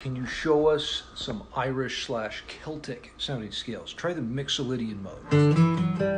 Can you show us some Irish slash Celtic sounding scales? Try the Mixolydian mode.